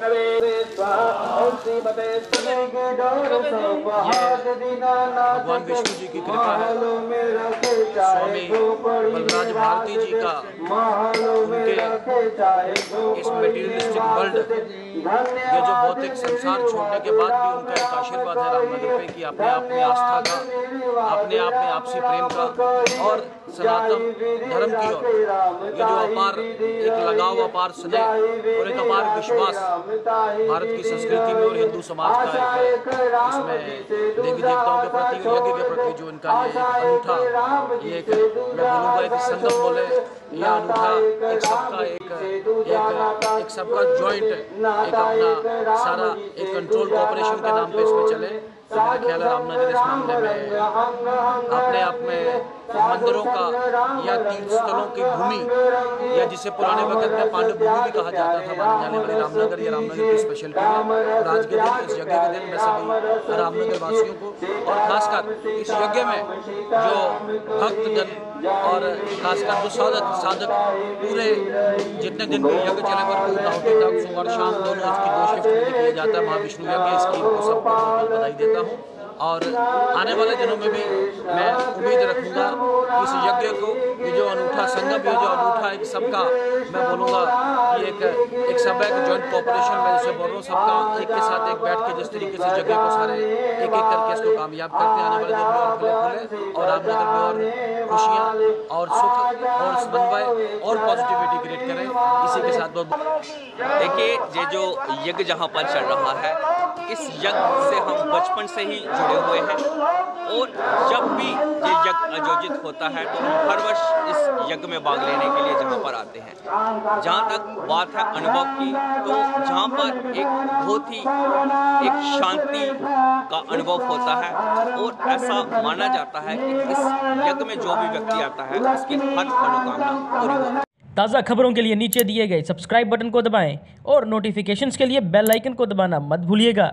विष्णवे स्वाहा श्रीमते भगवान विष्णु जी की कृपा है। स्वामी बलराज भारती जी का उनके इस मटेरियलिस्टिक वर्ल्ड ये जो भौतिक संसार छोड़ने के बाद भी उनका एक आशीर्वाद है रामनगर पे कि अपने आप में आस्था का, अपने आप में आपसी प्रेम का और सनातन धर्म की ओर। ये जो अपार, एक लगाव, अपार स्नेह और एक अपार विश्वास भारत की संस्कृति में और हिंदू समाज का एक इसमें देवी देवताओं के प्रति, यज्ञ के प्रति जो इनका ये अनूठा, ये एक, मैं बोलूँगा एक संगम बोले यह अनूठा एक सबका एक एक एक सबका जॉइंट एक अपना सारा एक कंट्रोल कॉपरेशन के नाम पे इसमें चले। ख्याल रामनगर में अपने आप में मंदिरों का या तीर्थ स्थलों की भूमि, या जिसे पुराने वक्त में पांडव भूमि भी कहा जाता था, माने जाने वाली रामनगर या रामनगर की स्पेशल और आज के दिन, इस यज्ञ के दिन मैं सभी रामनगर वासियों को, और खासकर इस यज्ञ में जो भक्तजन और खासकर जो साधक साधक पूरे जितने दिन भी यज्ञ चले पर पूर्णाहुति तक सुबह शाम दोनों इसकी दो शिफ्ट किया जाता है, महाविष्णु यज्ञ, इसकी सबको बधाई देता हूँ और आने वाले दिनों में भी मैं उम्मीद रखूँगा इस यज्ञ को, ये जो अनूठा संगम, ये जो अनूठा एक सबका मैं बोलूँगा कि एक एक सब एक जॉइंट कॉपरेशन मैं जिसे बोल रहा हूँ, सबका एक के साथ एक बैठ के जिस तरीके से यज्ञ को सारे एक एक करके इसको कामयाब करते हैं, आने वाले दिन में और फले फूले और रामनगर में और खुशियाँ और सुख और समन्वय और पॉजिटिविटी करें इसी के साथ देखिए, ये जो यज्ञ जहाँ पर चल रहा है, इस यज्ञ से हम बचपन से ही जुड़े हुए हैं। और जब भी ये यज्ञ आयोजित होता है तो हम हर वर्ष इस यज्ञ में भाग लेने के लिए जहाँ पर आते हैं। जहाँ तक बात है अनुभव की तो जहाँ पर एक बहुत ही एक शांति का अनुभव होता है। और ऐसा माना जाता है कि इस यज्ञ में जो भी व्यक्ति आता है, उसकी हर मनोकामना पूरी होती है। ताज़ा खबरों के लिए नीचे दिए गए सब्सक्राइब बटन को दबाएँ और नोटिफिकेशंस के लिए बेल आइकन को दबाना मत भूलिएगा।